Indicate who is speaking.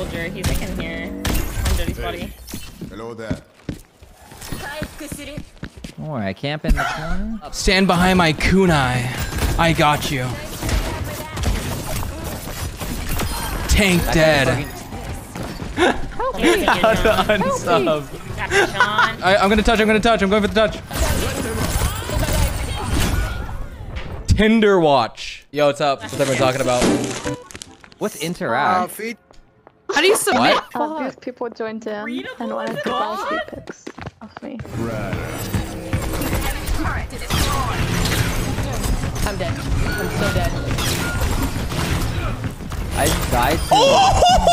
Speaker 1: soldier. He's like in here. On Jodi's body.
Speaker 2: Hello there.
Speaker 3: Don't worry, I camp in the corner.
Speaker 4: Stand behind my kunai. I got you. Tank dead.
Speaker 1: Here you go,
Speaker 4: How to
Speaker 1: John.
Speaker 4: unsub.
Speaker 1: You,
Speaker 4: I, I'm gonna touch. I'm gonna touch. I'm going for the touch. Tinder watch. Yo, what's up? What's everyone talking about?
Speaker 3: What's interact?
Speaker 5: How do you submit?
Speaker 3: What?
Speaker 6: Uh, these people joined in
Speaker 1: Readable
Speaker 6: and wanted to buy
Speaker 1: God.
Speaker 6: sweet pics of me.
Speaker 5: I'm dead. I'm so dead.
Speaker 3: I died to